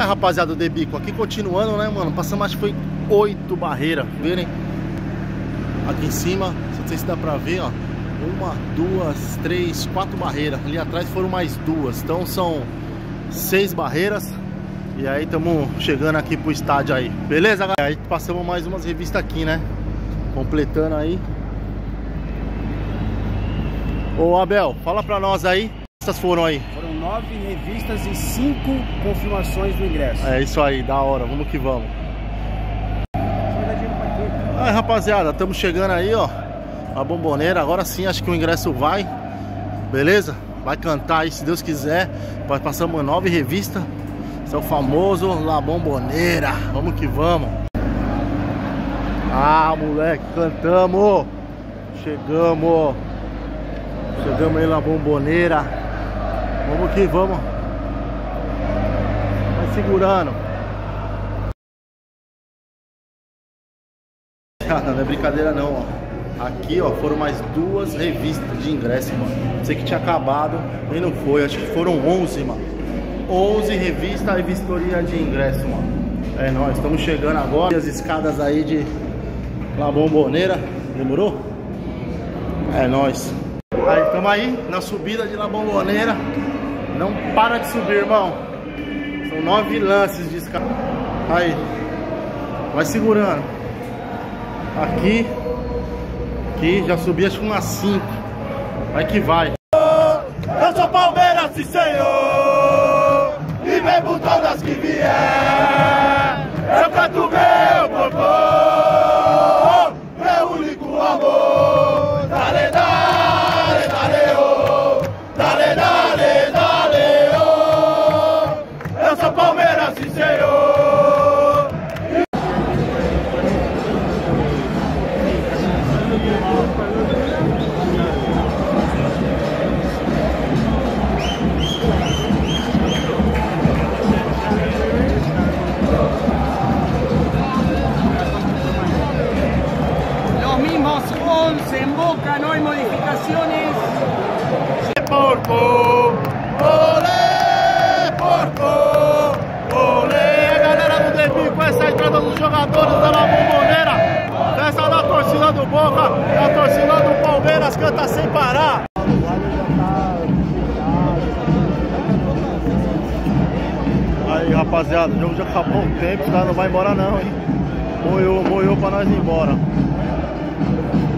É, rapaziada, o Debico, aqui continuando, né, mano? Passamos, acho que foi oito barreiras, verem? Aqui em cima, não sei se dá pra ver, ó. Uma, duas, três, quatro barreiras. Ali atrás foram mais duas. Então são seis barreiras. E aí estamos chegando aqui pro estádio aí. Beleza, galera? Aí passamos mais umas revistas aqui, né? Completando aí. Ô Abel, fala pra nós aí. Quantas foram aí? Nove revistas e cinco confirmações do ingresso. É isso aí, da hora. Vamos que vamos. Aí, rapaziada, estamos chegando aí, ó. A bomboneira. Agora sim, acho que o ingresso vai. Beleza? Vai cantar aí, se Deus quiser. Vai passar uma nova revista. Esse é o famoso La Bomboneira. Vamos que vamos. Ah, moleque, cantamos. Chegamos. Chegamos aí na bomboneira. Vamos que vamos. Vai segurando. Cara, não é brincadeira não, ó. Aqui, ó, foram mais duas revistas de ingresso, mano. Sei que tinha acabado e não foi. Acho que foram 11, mano. 11 revistas e vistoria de ingresso, mano. É nóis, estamos chegando agora. As escadas aí de La Bomboneira. Demorou? É nóis. Aí, estamos aí na subida de La Bomboneira. Não para de subir, irmão. São nove lances de escada. Aí. Vai segurando. Aqui. Aqui, já subi acho que umas cinco. Vai que vai. Eu sou Palmeiras, sim senhor E bebo todas que vier 11 en boca, no hay modificaciones. porco, olé, porco, olé. galera do Debi com essa entrada dos jogadores da La Bomboneira. Essa da torcida do Boca, a torcida do Palmeiras canta sem parar. Aí rapaziada, o jogo já acabou o tempo, caras não vai embora não, hein? Moiou, moiou pra nós ir embora. Thank you.